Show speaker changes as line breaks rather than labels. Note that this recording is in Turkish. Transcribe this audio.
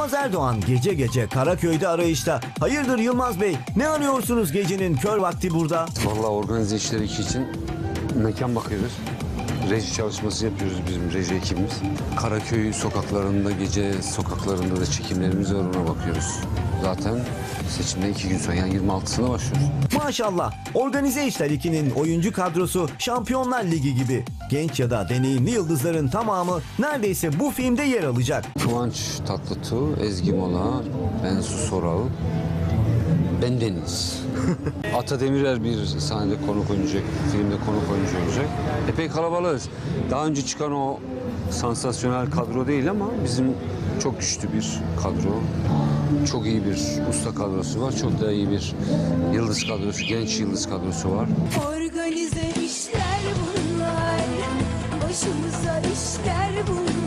Yılmaz Erdoğan gece gece Karaköy'de arayışta. Hayırdır Yılmaz Bey? Ne arıyorsunuz gecenin kör vakti burada?
Vallahi organize işleri için mekan bakıyoruz. Reji çalışması yapıyoruz bizim reji ekibimiz. Karaköy sokaklarında, gece sokaklarında da çekimlerimiz var ona bakıyoruz. Zaten seçimden iki gün sonra yani 26'sında başlıyoruz.
Maşallah Organize İşler 2'nin oyuncu kadrosu Şampiyonlar Ligi gibi. Genç ya da deneyimli yıldızların tamamı neredeyse bu filmde yer alacak.
Kıvanç Tatlıtuğ, Ezgi Mola, Bensu Soral, ben Deniz. Ata Demirer bir sahnede konuk oynayacak, filmde konuk oyuncu olacak. Epey kalabalığız. Daha önce çıkan o sansasyonel kadro değil ama bizim çok güçlü bir kadro. Çok iyi bir usta kadrosu var. Çok da iyi bir yıldız kadrosu, genç yıldız kadrosu var.
Organize işler bunlar Başımıza işler bunlar